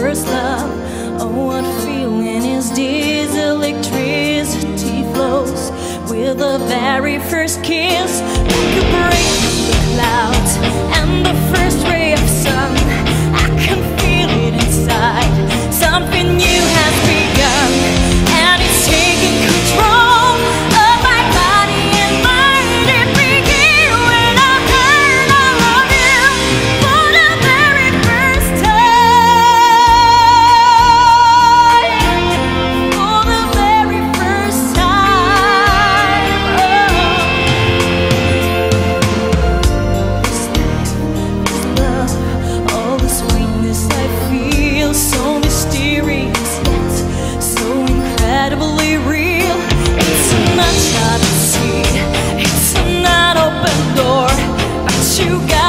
first love. Oh, what feeling is this? Electricity flows with the very first kiss. We could break the clouds. You gotta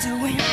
doing